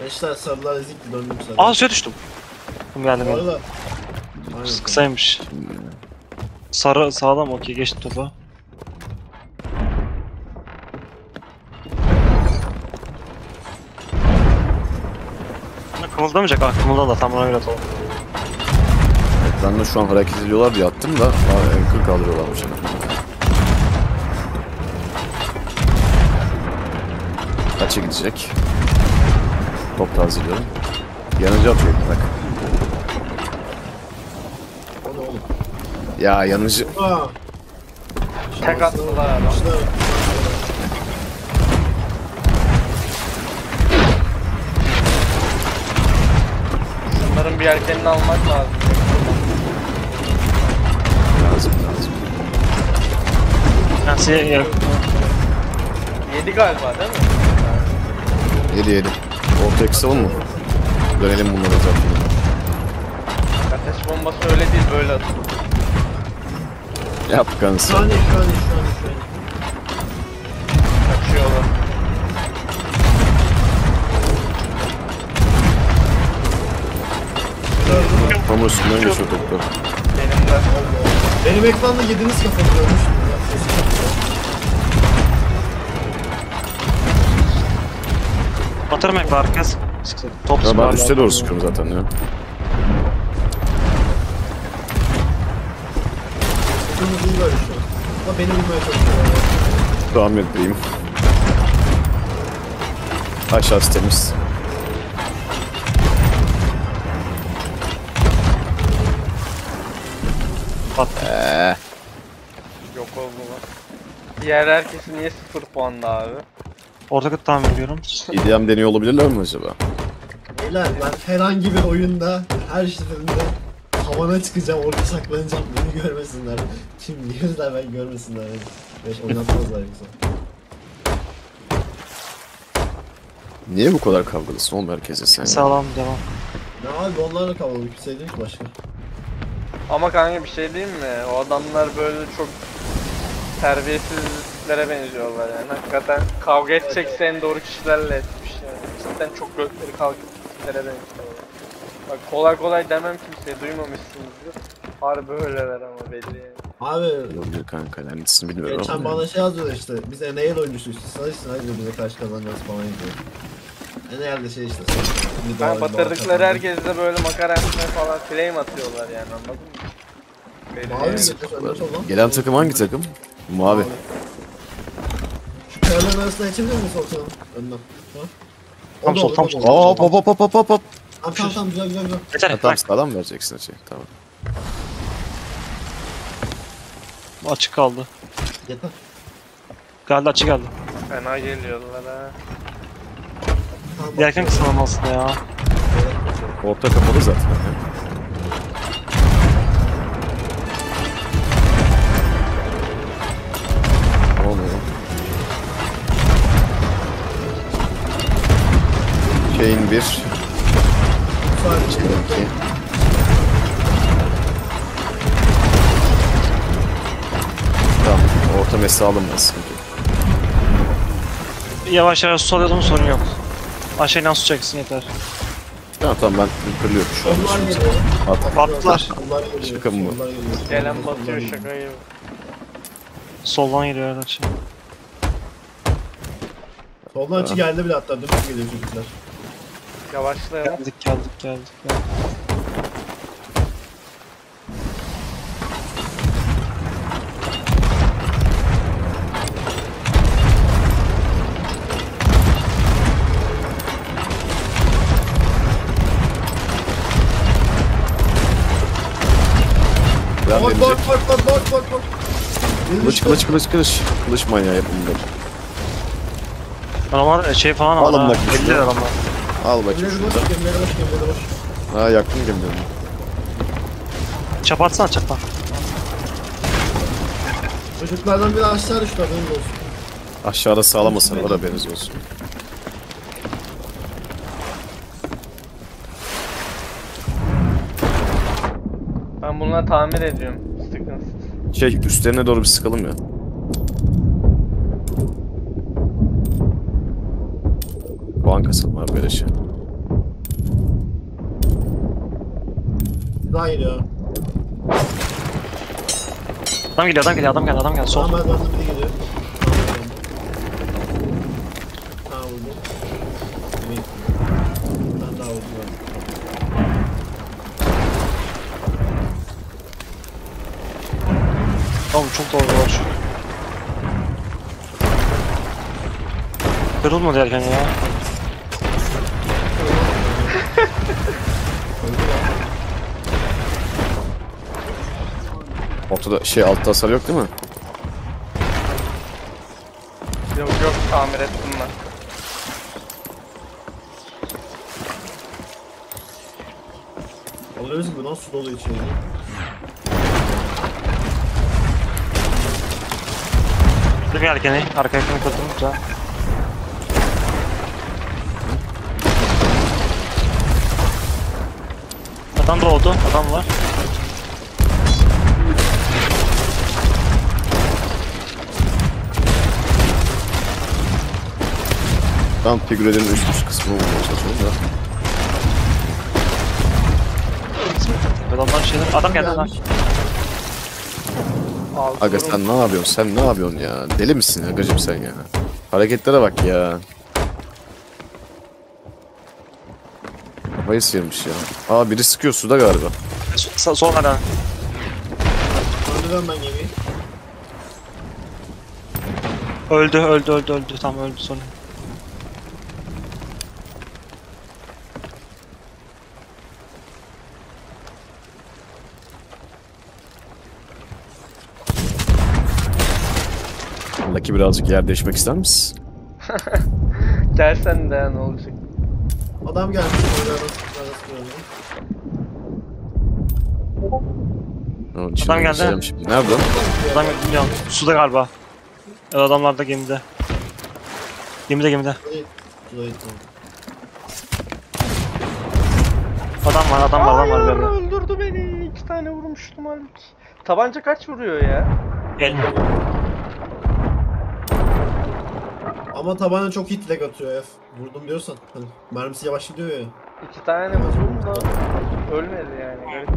Gençler sarılar ezikti döndüm sarı. Aa suya düştüm. Kum geldi Bu benim. arada. Aynen. Kısaymış. Sarı sağlam okey geçti topa. Ne kımıldamayacak kımıldan da tam ona göre atalım. Ben de şu an hareket ediyorlar diye attım da aa, ankle kaldırıyorlarmış. Kaça gidecek? Top tazeliyorum. Yanıcı atıyor bak. O ne oğlum? Ya yanıcı. Aa. Tek attılar adam. İşte Bunların bir erkenini almak lazım. Lazım lazım. Size ya, Yedi galiba değil mi? Yedi yedi. Orta kısalım mı? Dönelim bunlara zaten. Ateş bombası öyle değil böyle atıyor. Yap an şu an şu an. Kaçıyorlar. Tam üstünden geçiyor toplar. Benim de. Benim ekranda yediniz kafanı görmüştüm atarım ekle arkası. Top Ya ben üste doğru sıkıyorum zaten ya. Değil böyle şu an. Ama beni bulmaya çalışıyorlar ya. Devam edeyim. Aşağısı temiz. Pat. Eee. Yok oldular. Diğer herkesi niye sıfır puanda abi? Orta kıt tahmin ediyorum. İdem deniyor olabilirler mi acaba? Beyler ben herhangi bir oyunda her seferinde tavana çıkacağım orada saklanacağım beni görmesinler. Şimdi yüzler ben görmesinler. Beş oynatmazlar yoksa. Niye bu kadar kavgalısın oğlum herkese sen? Sağlam devam. Ne abi onlarla kavgalı kimseydim ki başka. Ama kanka bir şey diyeyim mi? O adamlar böyle çok terbiyesizlere benziyorlar yani. Hakikaten kavga edecekse en doğru kişilerle etmiş yani. Cidden çok gökleri kalkıp kişilere benziyorlar. Bak kolay kolay demem kimseye duymamışsınızdır. Harbi öyleler ama belli yani. Abi Olabilir kanka yani ismini bilmiyorum geçen ama. bana şey yazıyorlar işte biz Enail oyuncusuyuz sanırsın hadi bize karşı kazanacağız falan diyor. De şey işte. Ben batırdıkları herkesle böyle makara yapmaya falan flame atıyorlar yani anladın mı? Belli Mavi yani. mi? Gelen takım hangi takım? Mavi. Şu kayaların arasına geçebilir miyiz ortadan? Önden. Ha? O Tam sol, tam sol. Hop hop hop hop hop hop. Tamam tamam tamam güzel güzel güzel. Bırak. tamam sağdan mı vereceksin açıyı? Tamam. Açık kaldı. Yeter. Geldi açı geldi. Fena geliyorlar ha. Tamam, Bir erken kısalım aslında ya. Orta kapalı zaten. Şeyin bir, Sadece şeyin iki. Tamam, orta mesai alınmaz sıkıntı yok. Yavaş yavaş su alıyordum sorun yok. Aşağıya su çeksin yeter. Tamam tamam ben kırılıyorum şu an. Onlar geliyor. At. Şaka mı bu? Gelen batıyor geliyor. şakayı. Soldan geliyor her açı. Soldan açı geldi bile hatta dümdüz geliyor çocuklar. Yavaşlayalım. Geldik geldik geldik. geldik. Ben Bak bak bak bak bak bak bak. Kılıç kılıç kılıç kılıç. Kılıç manyağı yapın bunu. Adamlar şey falan Alın var ha. bak adamlar. Al bakayım gemileri boş. Ha yaktım gemilerini. Çapa atsana çapa. Çocuklardan biri aşağı düştü haberiniz olsun. Aşağıda sağlam hasar var haberiniz olsun. Ben bunları tamir ediyorum. Sıkıntısız. Şey üstlerine doğru bir sıkalım ya. puan kasılma arkadaşı. Daha geliyor. Adam geliyor, adam geliyor, adam geldi, adam geldi. Sol. Tamam, ben de biri geliyor. Tamam, vurdum. Ben daha vurdum. Tamam, çok doğru var şu. Kırılmadı erken ya. Ortada şey altta hasar yok değil mi? Yok yok tamir ettim ben. Alıyoruz ki bu nasıl dolu içiyor ya? Dur bir erkeni. Arka erkeni güzel. Adam doğdu. Adam var. Ben figürlerin üst kısmını bulmaya çalışıyorum da. Adamlar şeyler. Adam geldi adam. Aga sen ne yapıyorsun? Sen ne yapıyorsun ya? Deli misin agacım sen ya? Hareketlere bak ya. Kafayı sıyırmış ya. Aa biri sıkıyor suda galiba. Sol, sol adam. Öldürüyorum ben gemiyi. Öldü öldü öldü öldü. Tam öldü sonra. Lucky birazcık yer değişmek ister misin? Gelsen de ne olacak? Adam gelmiş. Onun için Adam geldi. Şimdi. Nerede? Adam bilmiyorum. Suda galiba. Evet adamlar da gemide. Gemide gemide. Adam var adam var adam var Hayır, öldürdü beni. İki tane vurmuştum halbuki. Tabanca kaç vuruyor ya? Gel. Ama tabana çok hit lag atıyor F. Vurdum diyorsan. Hani mermisi yavaş gidiyor ya. İki tane vurdum da ölmedi yani. Garip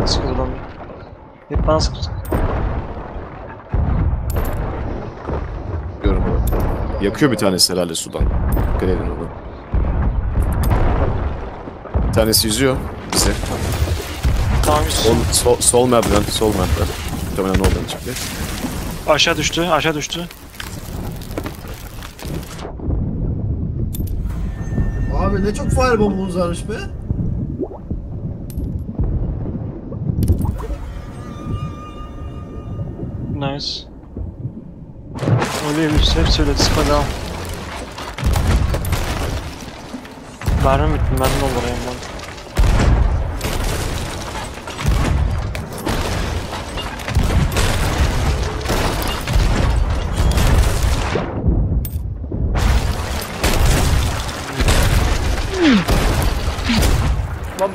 ya. Sıkıyor adam. Hep bana sıkıyor. Görüyorum onu. Yakıyor bir tanesi herhalde sudan. Edin onu. Bir tanesi yüzüyor bize. Tamam. Sol, sol, sol merdiven, sol merdiven. Muhtemelen oradan çıktı. Aşağı düştü aşağı düştü. Abi ne çok firebombumuz varmış be. Nice. Öyleymiş hepsi öyle sıkma devam. Mermi bitti mermi olur yani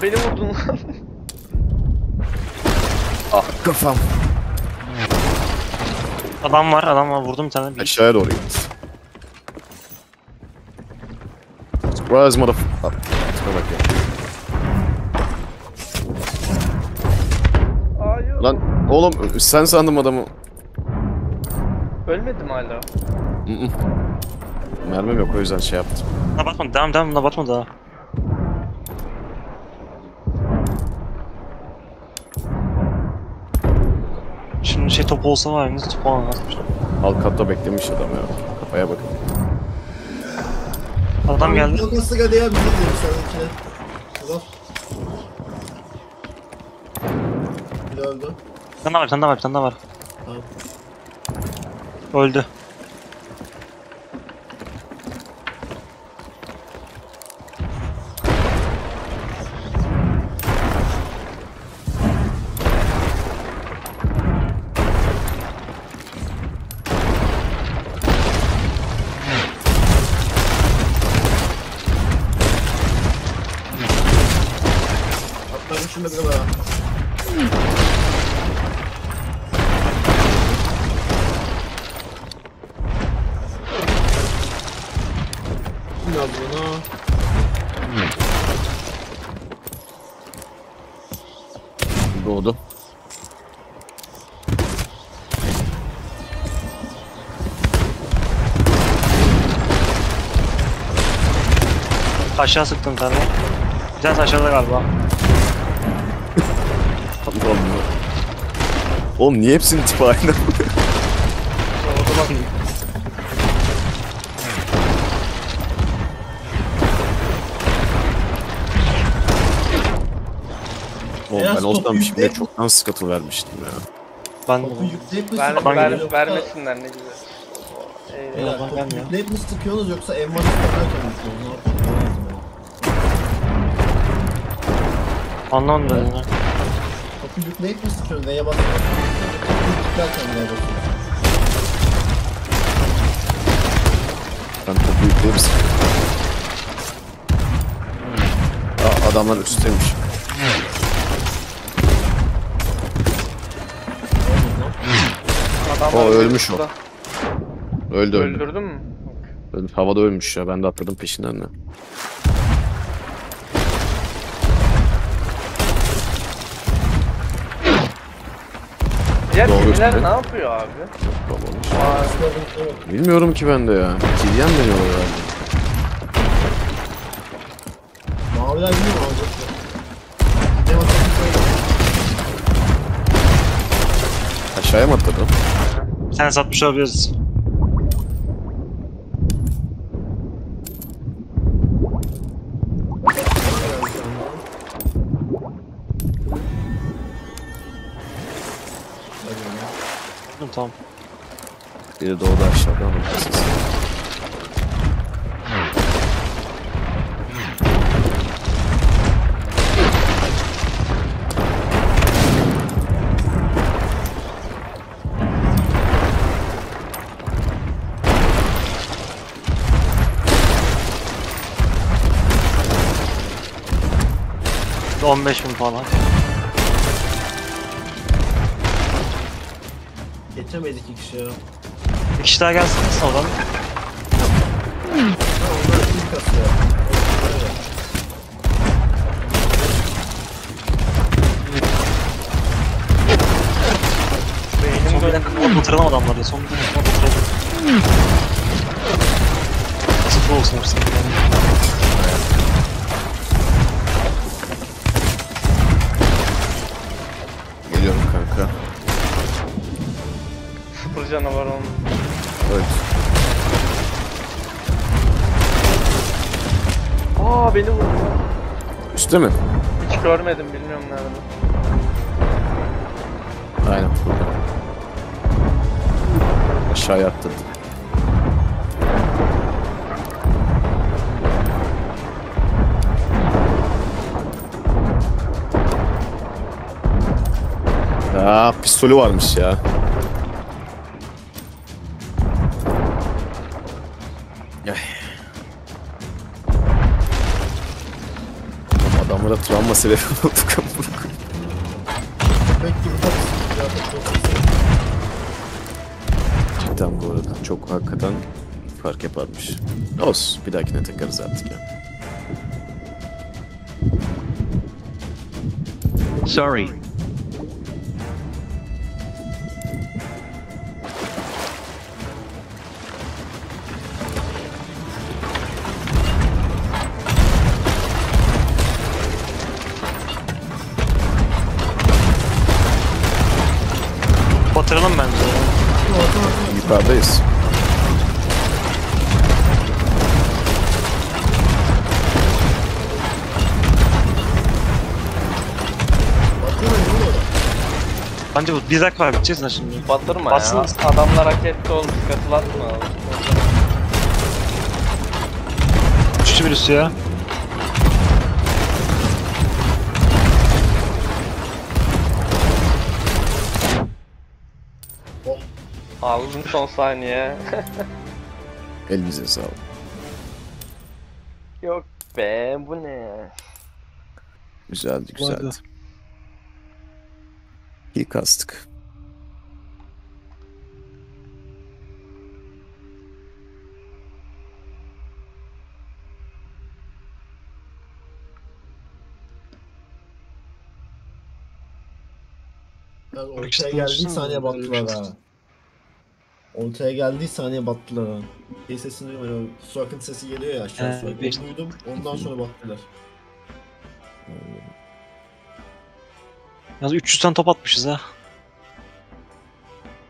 beni vurdun lan. Kafam. Adam var adam var vurdum bir tane. Bir. Aşağıya doğru gitti. Surprise bak ya. Hayır. Lan oğlum sen sandım adamı. Ölmedim hala. Mm-mm. Mermim yok o yüzden şey yaptım. Buna batmadı devam devam buna batmadı daha. Şimdi şey topu olsa var ya topu anlatmışlar. Alt katta beklemiş adam ya. Kafaya bakın. Adam geldi. Yok nasıl geldi ya seninkine. Ulan. Biri öldü. Bir tane daha var bir tane var bir tane var. Tamam. Öldü. Aşağı sıktım tane. Bir tanesi aşağıda galiba. Allah'ım. Oğlum niye hepsinin tipi aynı? Oldu bak. Oğlum ben topu olsam şimdi çoktan skatı vermiştim ya. Ben Topu yükleyip mi Ver, sıkıyorsunuz ver, yoksa- vermesinler ne güzel. Eyvallah. Beyler, topu yükleyip mi sıkıyorsunuz yoksa envanter tutarken mi sıkıyorsunuz? Anlamadım ya. Topu yükleyip mi sıkıyorsunuz? Neye basıyorsunuz? Topu yüklerken neye basıyorsunuz? Ben topu yükleyip sıkıyorum. Aa, adamlar üstteymiş. Adamlar O ölmüş o. burada. Öldü öldü. Öldürdün mü? öldü. Havada ölmüş ya. Ben de atladım peşinden de. Diğer Doğru gemiler işte. ne yapıyor abi? Babamış. Aa, Bilmiyorum ki ben de ya. Kilyan deniyorlar herhalde. Maviler bilmiyor mu alacak? Ne? Aşağıya mı atladı? Bir tane satmış olabiliriz. Tamam. Biri doğdu aşağıda ama sesi. Bir 15 bin falan. Geçemeyiz iki kişi ya. Bir kişi daha gelsin oradan. Ha onlar ilk beynim Son bir batıralım adamları. Son bir dakika batıralım. Sıfır olsun hepsi. Aa beni vurdu. Üstte mi? Hiç görmedim bilmiyorum nerede. Aynen. Aşağıya atladı. Aa pistolü varmış ya. Travma sebebi olduk amına. Cidden bu arada çok hakikaten fark yaparmış. Olsun bir dahakine takarız artık ya. Sorry. Yukarıdayız. Bence bu bir dakika var biteceğiz lan şimdi. Batırma Batsın. ya. Adamlar hak etti oğlum. Katılatma. Üç kişi bir üstü ya. Aldım son saniye. Elinize sağlık. Yok be bu ne? Güzeldi güzeldi. Vardı. İyi kastık. Ben İşte ortaya geldiği saniye baktılar ha. Ortaya geldiği saniye battılar ha. Şey sesini duyuyorum. Hani su akıntı sesi geliyor ya aşağı Ee, Onu duydum. Ondan sonra battılar. Yalnız 300 tane top atmışız ha.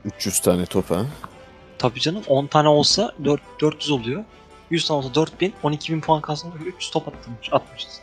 300 tane top ha. Tabii canım 10 tane olsa 4, 400 oluyor. 100 tane olsa 4000, 12000 puan kazanıyor. 300 top atmış, atmışız.